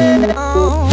Oh.